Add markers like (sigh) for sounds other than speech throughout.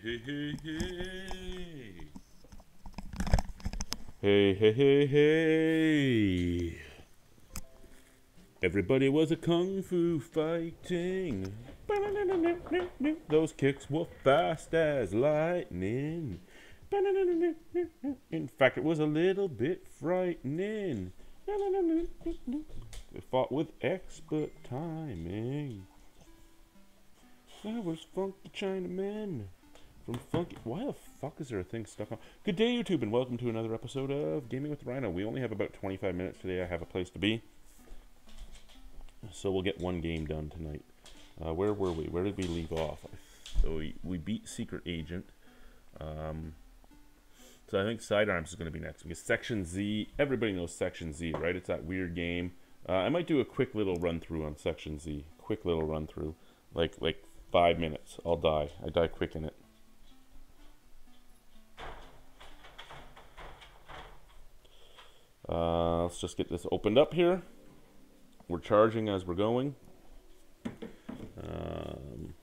Hey, hey, hey, hey. Hey, hey. Everybody was a kung fu fighting. Those kicks were fast as lightning. In fact, it was a little bit frightening. They fought with expert timing. That was Funky Chinaman from Funky. Why the fuck is there a thing stuck on? Good day, YouTube, and welcome to another episode of Gaming with Rhino. We only have about 25 minutes today. I have a place to be. So we'll get one game done tonight. Uh, where were we? Where did we leave off? So we, we beat Secret Agent. Um, so I think Sidearms is going to be next because Section Z, everybody knows Section Z, right? It's that weird game. Uh, I might do a quick little run through on Section Z. Quick little run through, like like five minutes. I'll die. I die quick in it. Uh, let's just get this opened up here. We're charging as we're going. Um,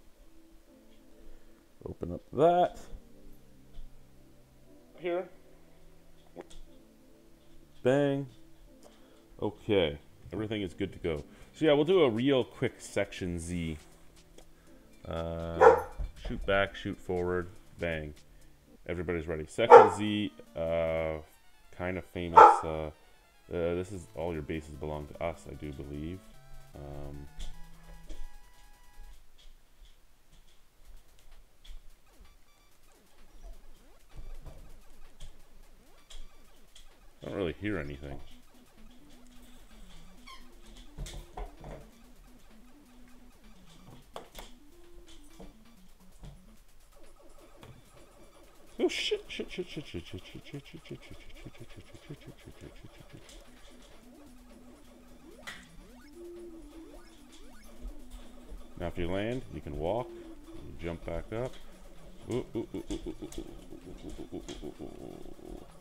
open up that. Here. Bang. Okay. Everything is good to go. So yeah, we'll do a real quick section Z. Uh, shoot back, shoot forward, bang. Everybody's ready. Section Z, uh, kind of famous. Uh, uh, this is all your bases belong to us, I do believe. Um, I don't really hear anything. Oh shit, shit, shit, shit, shit, shit, shit, shit, shit, shit, shit, shit, shit, shit, shit, shit, shit. Now if you land, you can walk, jump back up. Ooh, ooh, ooh, ooh, ooh, ooh, ooh, ooh, ooh, ooh, ooh, ooh.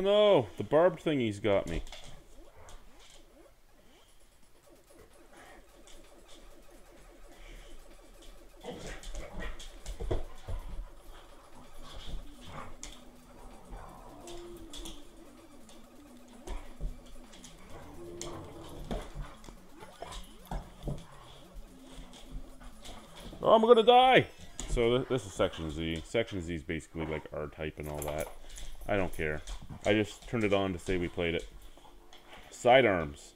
Oh no, the barbed thingy's got me. Oh, I'm gonna die! So th this is Section Z. Section Z is basically like R-Type and all that. I don't care. I just turned it on to say we played it. Sidearms.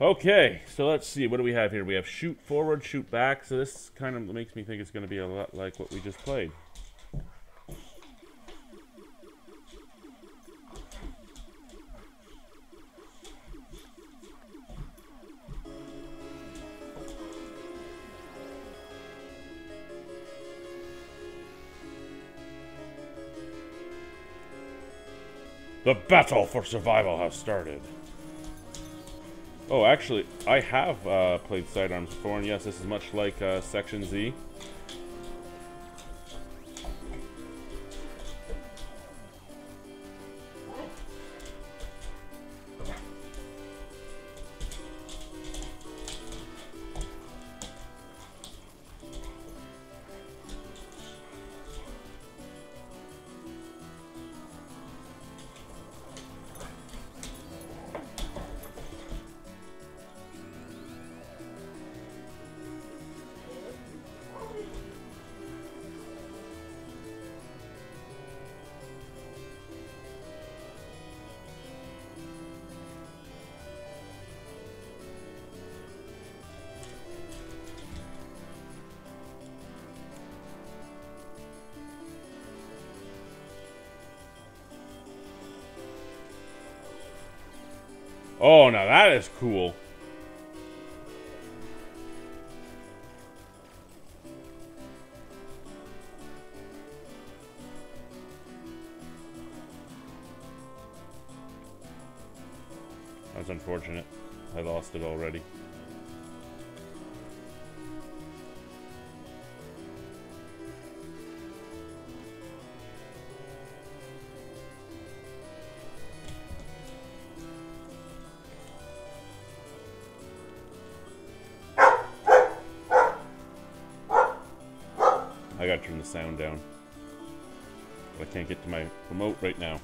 Okay, so let's see. What do we have here? We have shoot forward, shoot back. So this kind of makes me think it's going to be a lot like what we just played. The battle for survival has started. Oh, actually, I have uh, played Sidearms before, and yes, this is much like uh, Section Z. Oh, now that is cool. Sound down. But I can't get to my remote right now.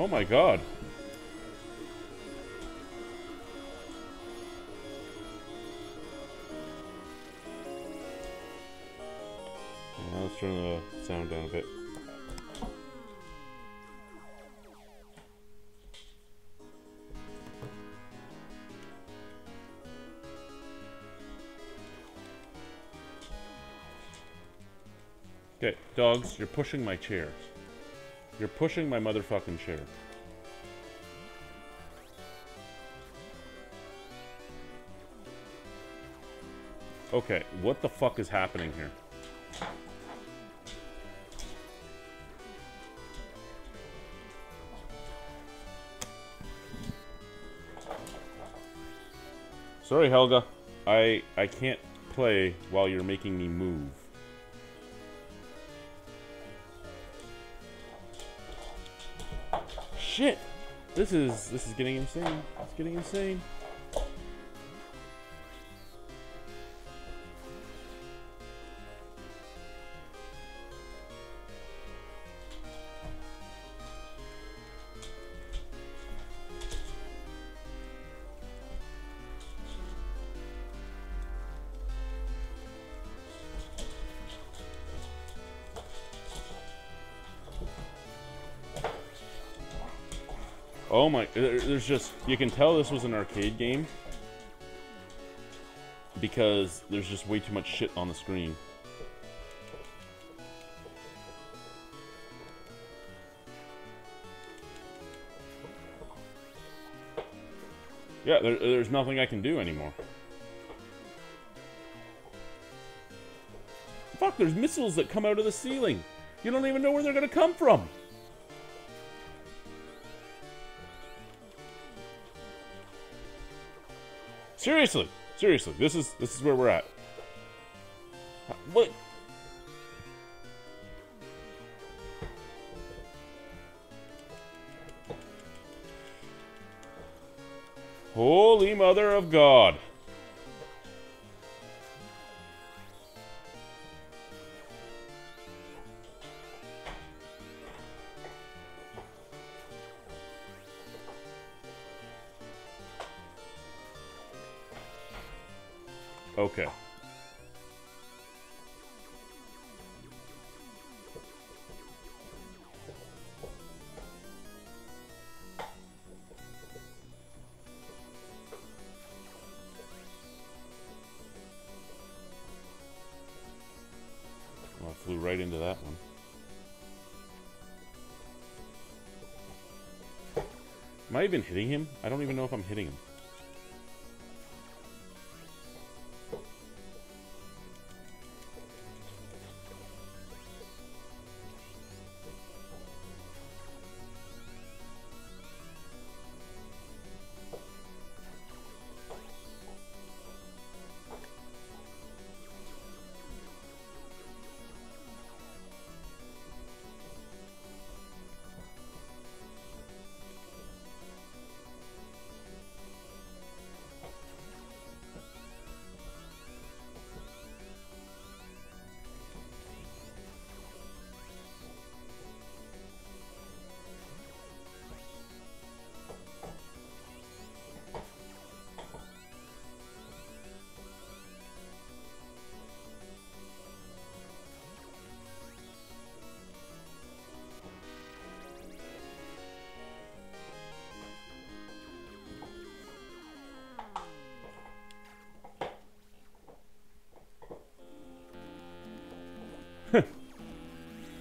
Oh my god. Yeah, let's turn the sound down a bit. Okay, dogs, you're pushing my chairs. You're pushing my motherfucking chair. Okay, what the fuck is happening here? Sorry, Helga. I I can't play while you're making me move. Shit! This is this is getting insane. It's getting insane. Oh my, there's just, you can tell this was an arcade game. Because there's just way too much shit on the screen. Yeah, there, there's nothing I can do anymore. Fuck, there's missiles that come out of the ceiling. You don't even know where they're gonna come from. Seriously, seriously, this is this is where we're at. What? Holy Mother of God! Even hitting him? I don't even know if I'm hitting him.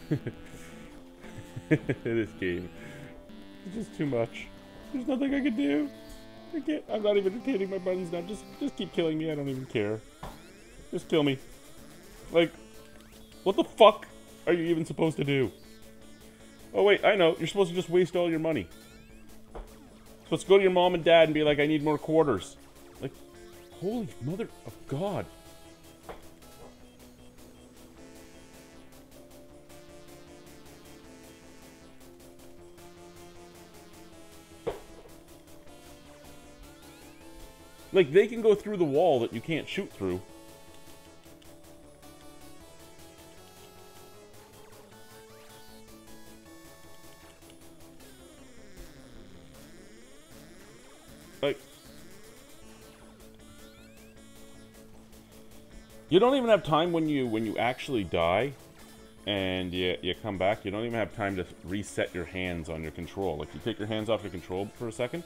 (laughs) this game. It's just too much. There's nothing I can do. I can't. I'm not even hitting my buttons now. Just, just keep killing me. I don't even care. Just kill me. Like, what the fuck are you even supposed to do? Oh wait, I know. You're supposed to just waste all your money. Supposed to go to your mom and dad and be like, I need more quarters. Like, holy mother of God. Like, they can go through the wall that you can't shoot through. Like... You don't even have time when you when you actually die and you, you come back, you don't even have time to reset your hands on your control. Like, you take your hands off your control for a second,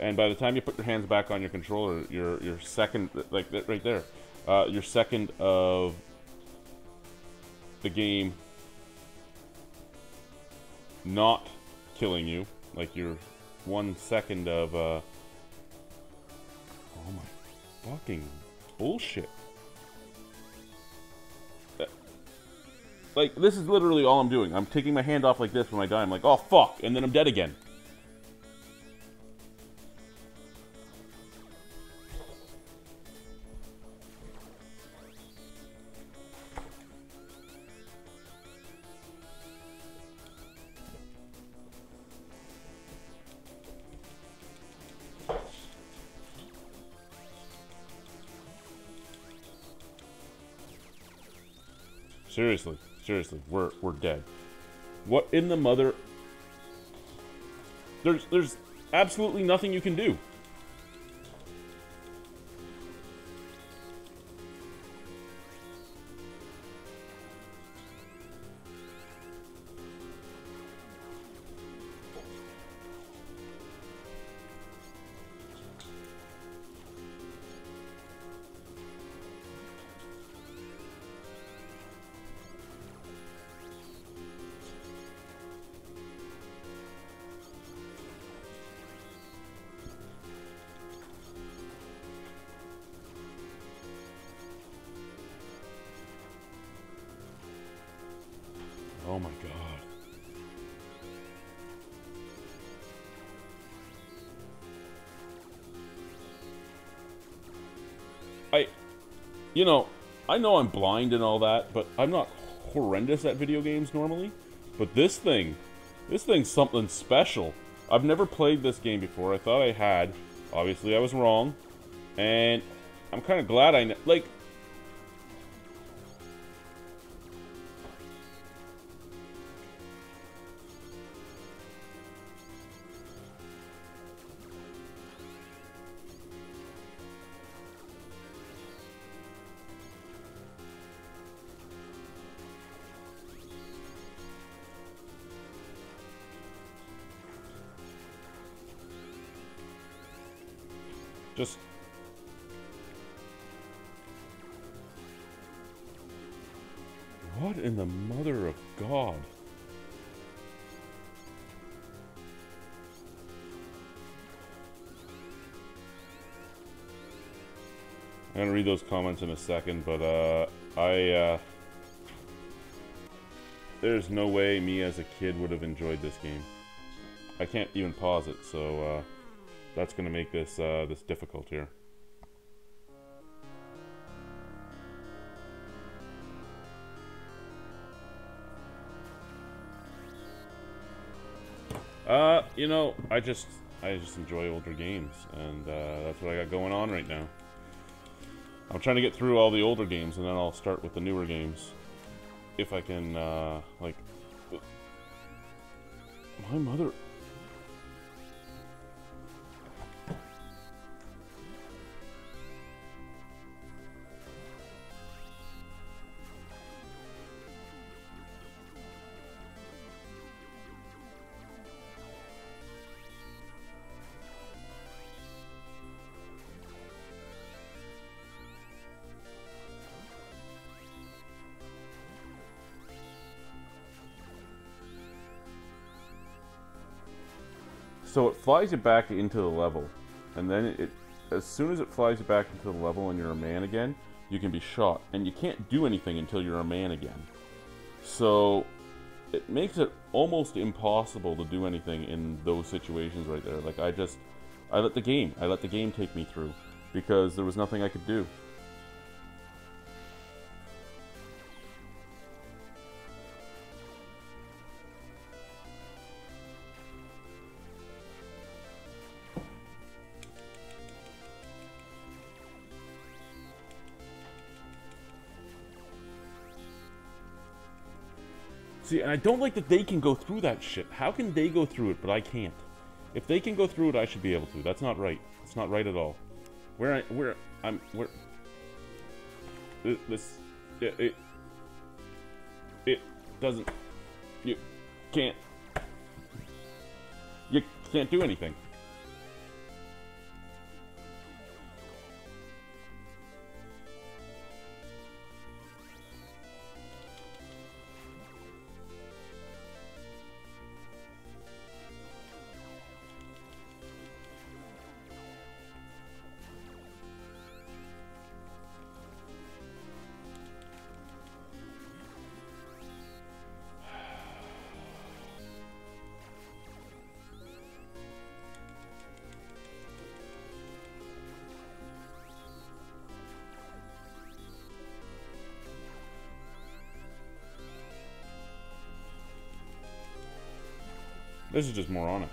and by the time you put your hands back on your controller, your your second, like right there, uh, your second of the game not killing you, like your one second of, uh, oh my fucking bullshit. Uh, like, this is literally all I'm doing. I'm taking my hand off like this when I die. I'm like, oh fuck, and then I'm dead again. Seriously, seriously, we're we're dead. What in the mother? There's there's absolutely nothing you can do. Oh my god. I, you know, I know I'm blind and all that, but I'm not horrendous at video games normally. But this thing, this thing's something special. I've never played this game before. I thought I had. Obviously, I was wrong. And I'm kind of glad I, like, those comments in a second, but uh, I uh, there's no way me as a kid would have enjoyed this game. I can't even pause it, so uh, that's going to make this uh, this difficult here. Uh, you know, I just I just enjoy older games, and uh, that's what I got going on right now. I'm trying to get through all the older games, and then I'll start with the newer games, if I can. Uh, like, my mother flies you back into the level, and then it, as soon as it flies you back into the level and you're a man again, you can be shot, and you can't do anything until you're a man again. So it makes it almost impossible to do anything in those situations right there. Like I just, I let the game, I let the game take me through because there was nothing I could do. And I don't like that they can go through that shit. How can they go through it, but I can't? If they can go through it, I should be able to. That's not right. It's not right at all. Where I, where I'm, where this, it, it, it doesn't. You can't. You can't do anything. This is just moronic.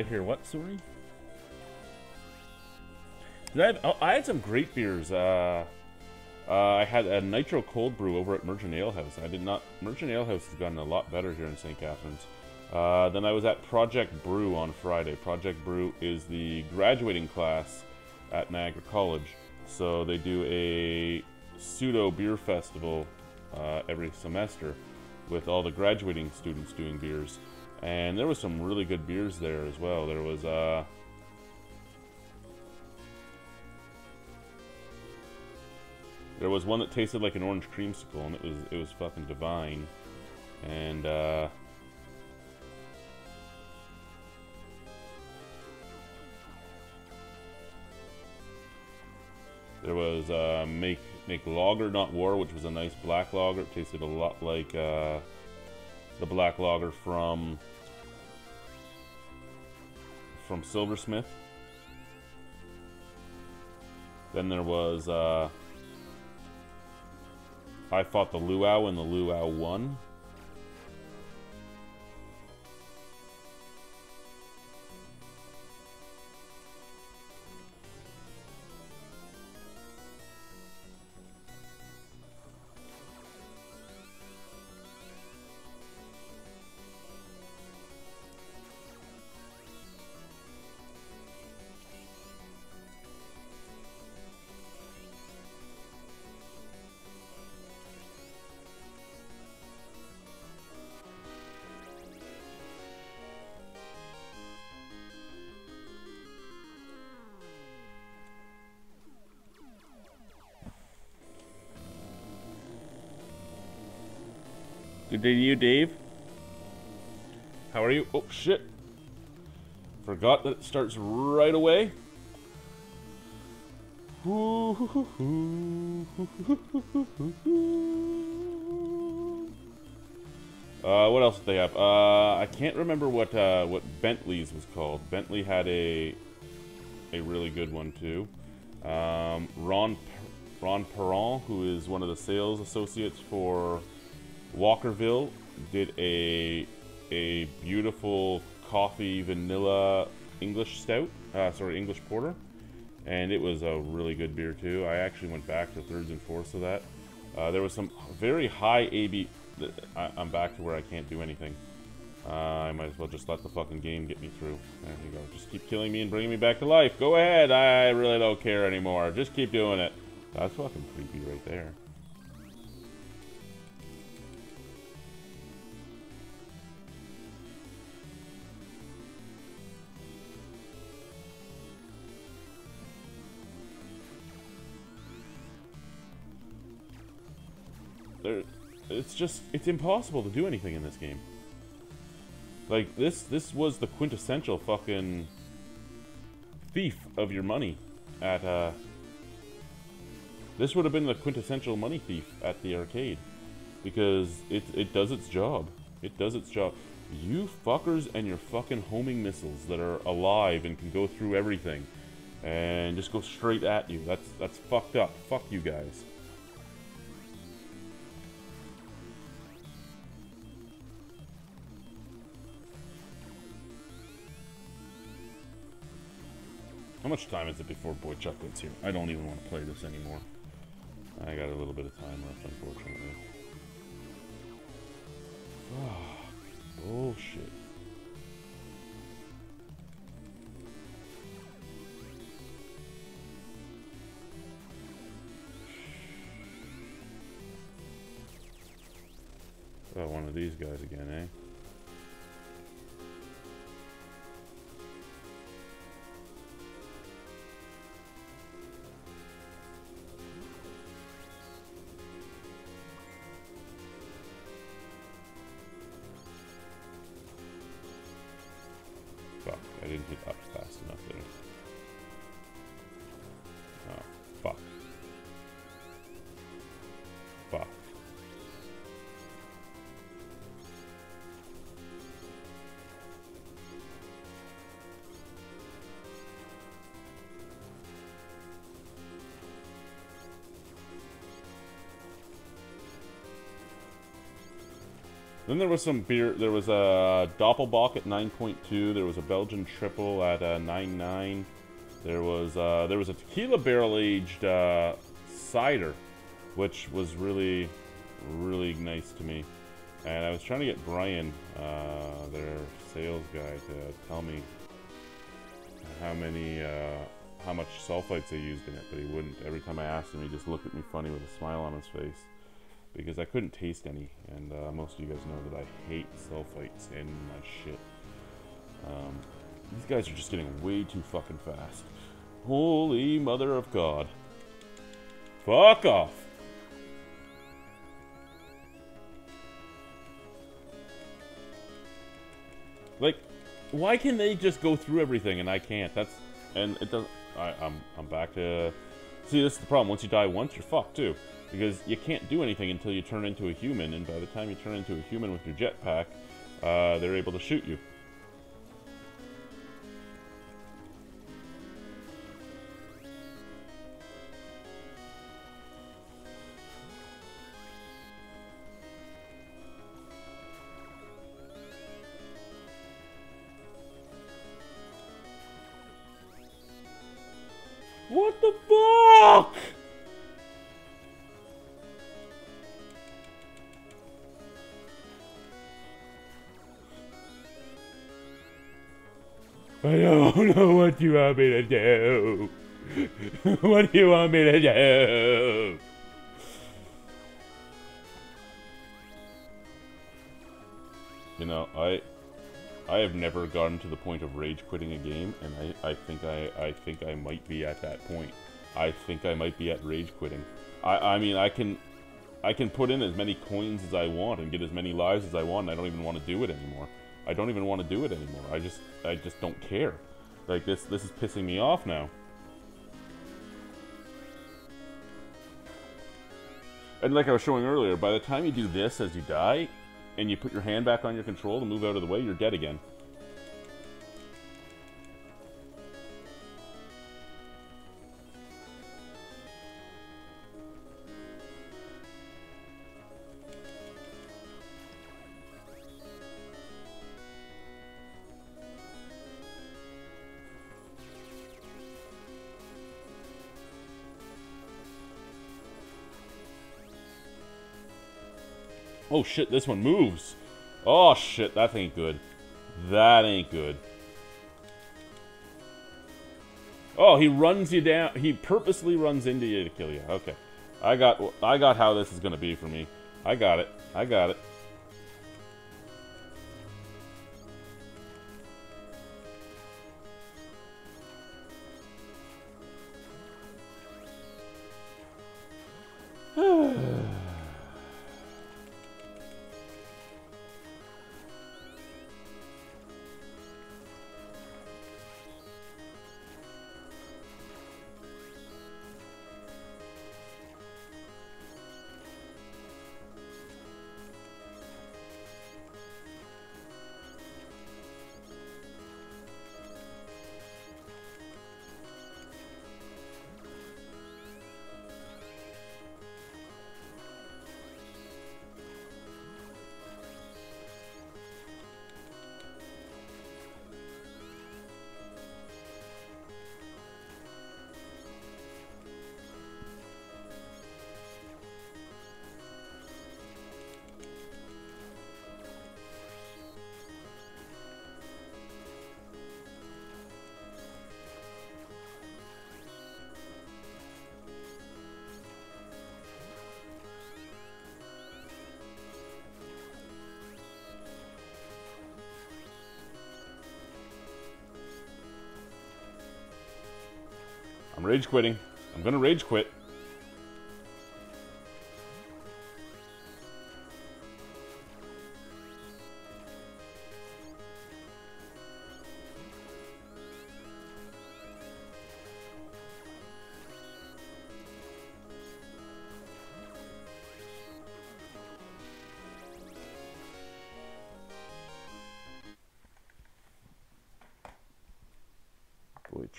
I hear what, sorry? I have, oh, I had some great beers. Uh, uh, I had a Nitro Cold Brew over at Merchant Ale House. I did not... Merchant Ale House has gotten a lot better here in St. Catharines. Uh, then I was at Project Brew on Friday. Project Brew is the graduating class at Niagara College. So they do a pseudo beer festival uh, every semester with all the graduating students doing beers. And there was some really good beers there as well. There was, uh... There was one that tasted like an orange creamsicle, and it was it was fucking divine. And uh, there was uh, make make lager not war, which was a nice black lager. It tasted a lot like uh, the black lager from from Silversmith. Then there was, uh, I fought the Luau and the Luau won. Good day to you, Dave. How are you? Oh, shit. Forgot that it starts right away. Uh, what else did they have? Uh, I can't remember what uh, what Bentley's was called. Bentley had a a really good one too. Um, Ron Ron Perron, who is one of the sales associates for Walkerville did a a beautiful coffee vanilla English stout, uh, sorry English porter, and it was a really good beer too. I actually went back to thirds and fourths of that. Uh, there was some very high AB, I, I'm back to where I can't do anything. Uh, I might as well just let the fucking game get me through. There you go. Just keep killing me and bringing me back to life. Go ahead. I really don't care anymore. Just keep doing it. That's fucking creepy right there. There, it's just, it's impossible to do anything in this game. Like, this, this was the quintessential fucking thief of your money at, uh... This would have been the quintessential money thief at the arcade. Because it, it does its job. It does its job. You fuckers and your fucking homing missiles that are alive and can go through everything and just go straight at you. That's that's fucked up. Fuck you guys. Much time is it before Boy Chuck gets here? I don't even want to play this anymore. I got a little bit of time left, unfortunately. Fuck. (sighs) Bullshit. (sighs) Oh, one of these guys again, eh? Then there was some beer. There was a Doppelbock at 9.2. There was a Belgian triple at uh, 9.9. There was uh, there was a tequila barrel aged uh, cider, which was really really nice to me. And I was trying to get Brian, uh, their sales guy, to tell me how many uh, how much sulfites they used in it, but he wouldn't. Every time I asked him, he just looked at me funny with a smile on his face because I couldn't taste any, and uh, most of you guys know that I hate sulfites in my shit. Um, these guys are just getting way too fucking fast. Holy mother of God. Fuck off! Like, why can they just go through everything and I can't? That's and it doesn't. I, I'm I'm back to. See, this is the problem. Once you die once, you're fucked too because you can't do anything until you turn into a human, and by the time you turn into a human with your jetpack, uh, they're able to shoot you. Don't know what you want me to do. what do you want me to do? You know, I I have never gotten to the point of rage quitting a game, and I, I think I, I think I might be at that point. I think I might be at rage quitting. I, I mean, I can I can put in as many coins as I want and get as many lives as I want, and I don't even want to do it anymore. I don't even want to do it anymore. I just I just don't care. Like this this is pissing me off now. And like I was showing earlier, by the time you do this as you die, and you put your hand back on your control to move out of the way, you're dead again. Oh shit, this one moves. Oh shit, that ain't good. That ain't good. Oh, he runs you down. He purposely runs into you to kill you. Okay. I got I got how this is going to be for me. I got it. I got it. I'm rage quitting. I'm gonna rage quit.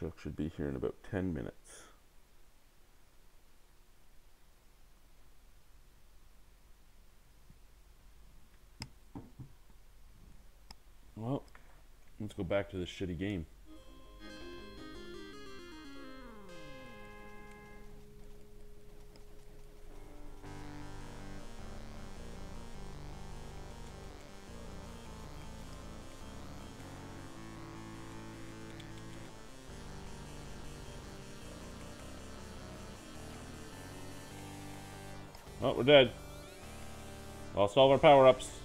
Chuck should be here in about 10 minutes. Well, let's go back to this shitty game. We're dead. Lost all our power-ups.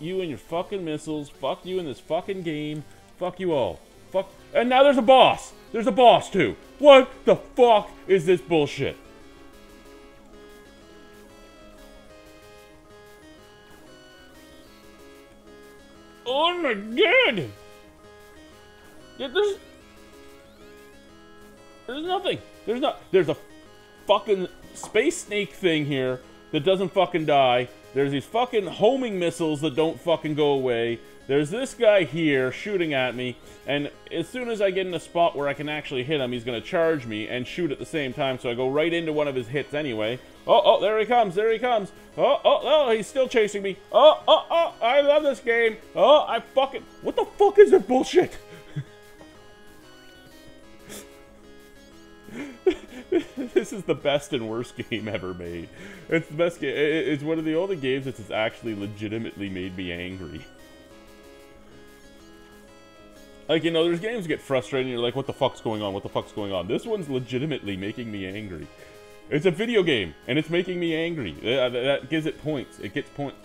You and your fucking missiles. Fuck you in this fucking game. Fuck you all. Fuck. And now there's a boss. There's a boss too. What the fuck is this bullshit? Oh my god! Yeah, there's there's nothing. There's not. There's a fucking space snake thing here that doesn't fucking die. There's these fucking homing missiles that don't fucking go away. There's this guy here shooting at me, and as soon as I get in a spot where I can actually hit him, he's gonna charge me and shoot at the same time, so I go right into one of his hits anyway. Oh, oh, there he comes, there he comes. Oh, oh, oh, he's still chasing me. Oh, oh, oh, I love this game. Oh, I fucking, what the fuck is this bullshit? This is the best and worst (laughs) game ever made. It's the best game. It's one of the only games that's actually legitimately made me angry. Like, you know, there's games that get frustrating, you're like, what the fuck's going on? What the fuck's going on? This one's legitimately making me angry. It's a video game, and it's making me angry. That gives it points. It gets points.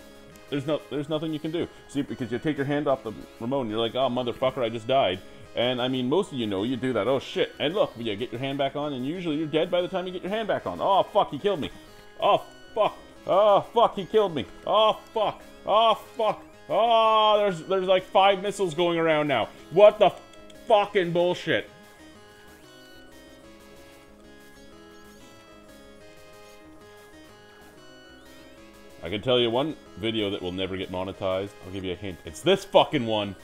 There's no, there's nothing you can do. See, because you take your hand off the remote, and you're like, oh, motherfucker, I just died. And I mean, most of you know you do that. Oh shit! And look, you get your hand back on, and usually you're dead by the time you get your hand back on. Oh fuck, he killed me. Oh fuck. Oh fuck, he killed me. Oh fuck. Oh fuck. Oh, there's there's like five missiles going around now. What the fucking bullshit? I can tell you one video that will never get monetized. I'll give you a hint. It's this fucking one.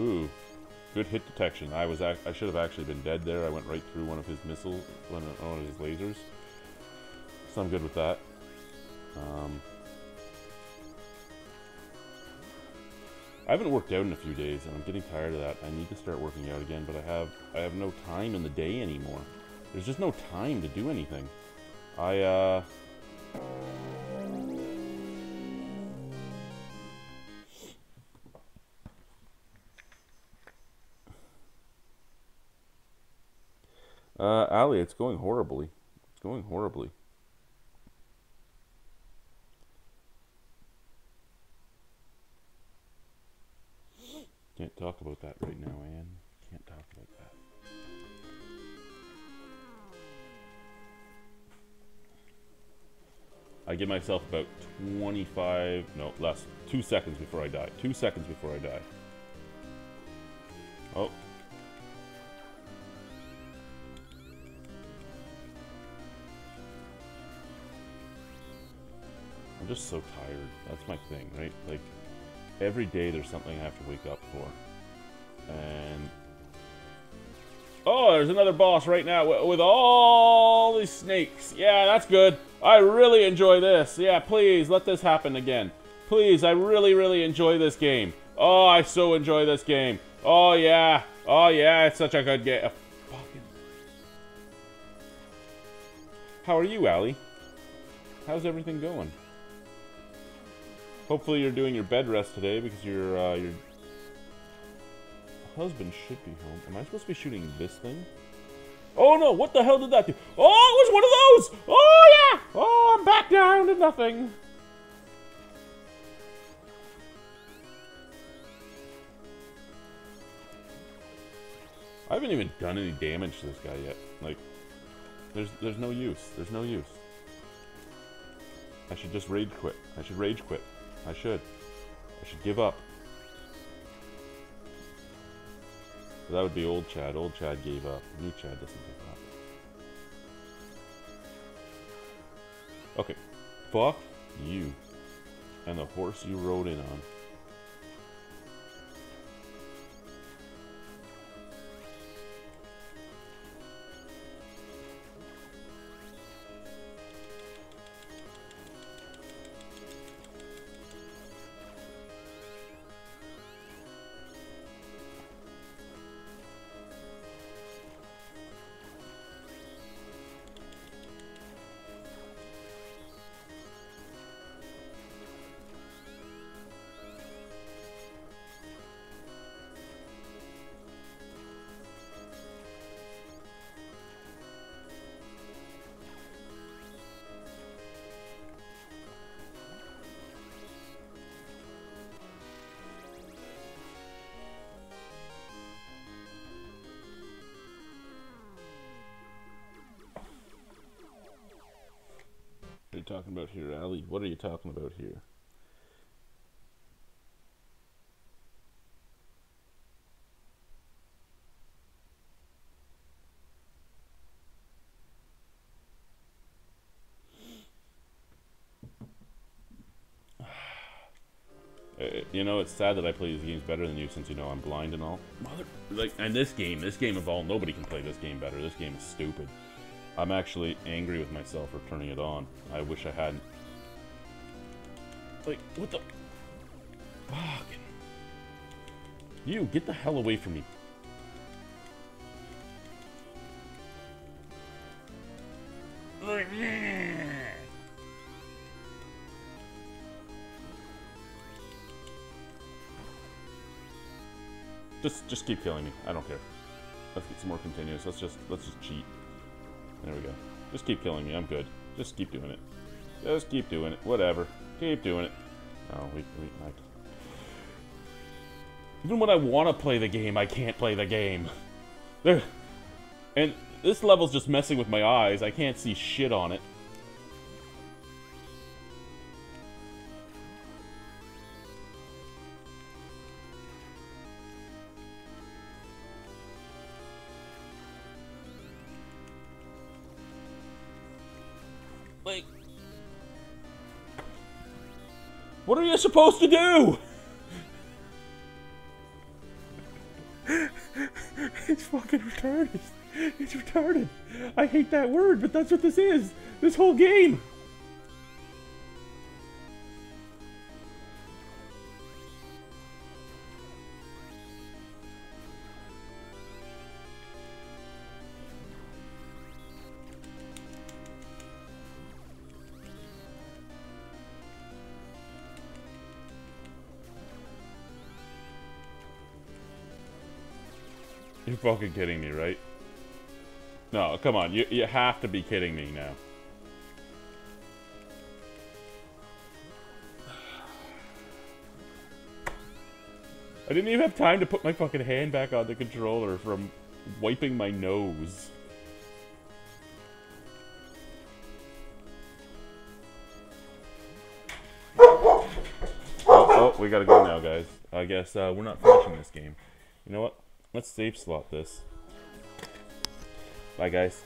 Ooh, good hit detection. I was I should have actually been dead there. I went right through one of his missiles, one of, one of his lasers. So I'm good with that. Um, I haven't worked out in a few days, and I'm getting tired of that. I need to start working out again, but I have I have no time in the day anymore. There's just no time to do anything. I uh. Ali, it's going horribly. It's going horribly. Can't talk about that right now, Anne. Can't talk about that. I give myself about 25, no, less, two seconds before I die. Two seconds before I die. Oh, just so tired. That's my thing, right? Like, every day there's something I have to wake up for. And... Oh, there's another boss right now with all these snakes. Yeah, that's good. I really enjoy this. Yeah, please, let this happen again. Please, I really, really enjoy this game. Oh, I so enjoy this game. Oh, yeah. Oh, yeah, it's such a good game. How are you, Allie? How's everything going? Hopefully you're doing your bed rest today because your uh, your husband should be home. Am I supposed to be shooting this thing? Oh no, what the hell did that do? Oh, it was one of those! Oh yeah! Oh, I'm back down to nothing. I haven't even done any damage to this guy yet. Like, there's there's no use. There's no use. I should just rage quit. I should rage quit. I should. I should give up. But that would be old Chad. Old Chad gave up. New Chad doesn't give up. Okay. Fuck you. And the horse you rode in on. talking about here, Ali? What are you talking about here? (sighs) Uh, you know, it's sad that I play these games better than you since you know I'm blind and all. Mother, like, and this game, this game of all, nobody can play this game better. This game is stupid. I'm actually angry with myself for turning it on. I wish I hadn't. Like, what the? Fuck. You, get the hell away from me. Just, just keep killing me. I don't care. Let's get some more continuous. Let's just, let's just cheat. There we go. Just keep killing me. I'm good. Just keep doing it. Just keep doing it. Whatever. Keep doing it. Oh, we, we, I... Even when I want to play the game, I can't play the game. There. And this level's just messing with my eyes. I can't see shit on it. What are you supposed to do? it's fucking retarded. It's retarded. I hate that word, but that's what this is. This whole game. Fucking kidding me, right? No, come on. You, you have to be kidding me now. I didn't even have time to put my fucking hand back on the controller from wiping my nose. Oh, oh, we gotta go now, guys. I guess uh, we're not finishing this game. You know what? Let's save slot this. Bye, guys.